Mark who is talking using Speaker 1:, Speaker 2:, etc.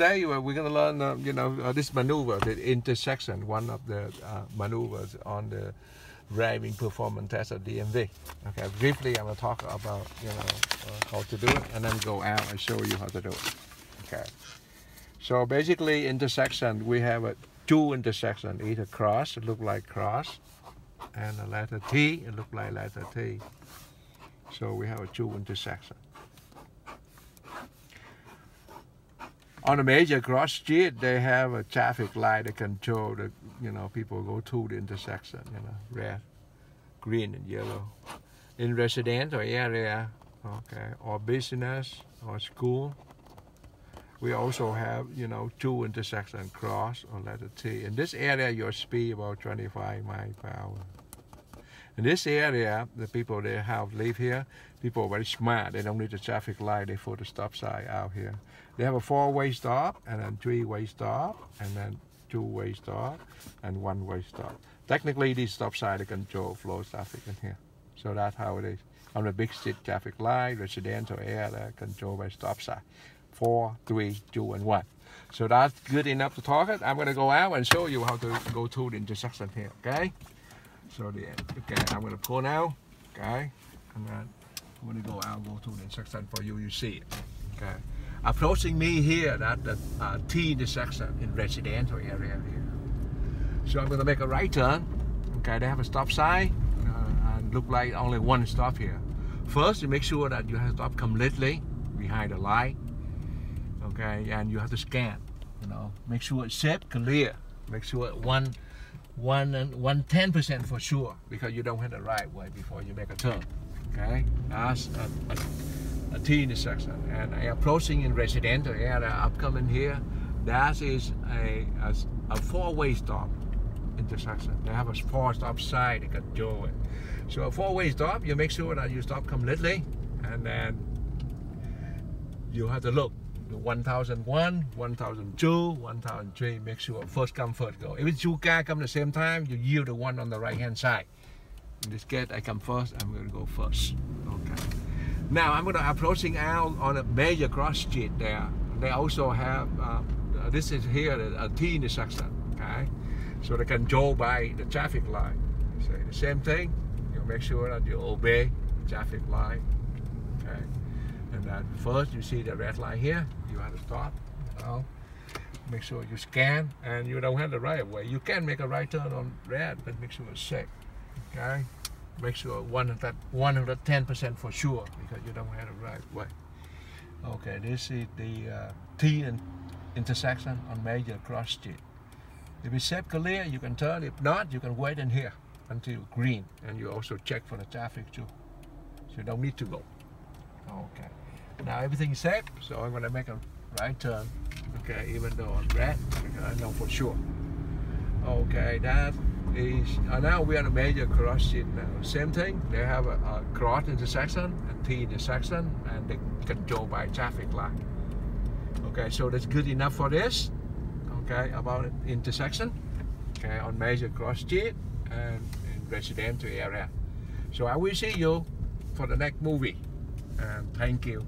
Speaker 1: Today uh, we're going to learn, uh, you know, uh, this maneuver, the intersection, one of the uh, maneuvers on the driving performance test of DMV. Okay, briefly I'm going to talk about, you know, uh, how to do it and then go out and show you how to do it. Okay. So basically intersection, we have a two intersection, either cross, it look like cross, and a letter T, it look like letter T. So we have a two intersection. On a major cross street, they have a traffic light that control the, you know, people go to the intersection, you know, red, green, and yellow. In residential area, okay, or business, or school, we also have, you know, two intersection cross or letter T. In this area, your speed about 25 miles per hour. In this area, the people they have live here, people are very smart. They don't need the traffic light. They put the stop sign out here. They have a four-way stop and then three-way stop and then two-way stop and one-way stop. Technically, these stop signs control flow traffic in here. So that's how it is. On the er big street traffic light, residential area controlled by stop sign. Four, three, two, and one. So that's good enough to talk it. I'm going to go out and show you how to go through the intersection here, okay? So the okay, I'm gonna pull now. Okay, and then I'm gonna go out, go to the intersection for you. You see it. Okay, approaching me here that the uh, T intersection in residential area here. So I'm gonna make a right turn. Okay, they have a stop sign uh, and look like only one stop here. First, you make sure that you have to stop completely behind the light. Okay, and you have to scan. You know, make sure it's safe, clear. Make sure one one and one ten percent for sure because you don't have the right way before you make a turn. Okay, that's a, a, a T intersection, and approaching in residential area. Upcoming here, that is a a, a four-way stop intersection. They have a four stop sign. They can do it. So a four-way stop, you make sure that you stop completely, and then you have to look 1001, 1002, 1003, make sure first come, first go. If it's two cars come at the same time, you yield the one on the right hand side. In this case, I come first, I'm going to go first. Okay. Now I'm going to approaching out on a major cross street there. They also have, uh, this is here, a T intersection, okay? So they can go by the traffic light. So the same thing, you make sure that you obey the traffic light, okay? And first you see the red light here, you have to stop, you know. Make sure you scan and you don't have the right way. You can make a right turn on red, but make sure it's safe. Okay? Make sure 100, 110% for sure because you don't have the right way. Okay, this is the uh, T intersection on major cross street. If it's safe clear, you can turn. If not, you can wait in here until green. And you also check for the traffic too. So you don't need to go. Okay. Now everything's set, so I'm gonna make a right turn. Okay, even though I'm red, I know for sure. Okay, that is uh, now we're on a major cross street now. Same thing, they have a, a cross intersection, a T intersection, and they control by traffic light. Okay, so that's good enough for this. Okay, about intersection. Okay, on major cross street and in residential area. So I will see you for the next movie and thank you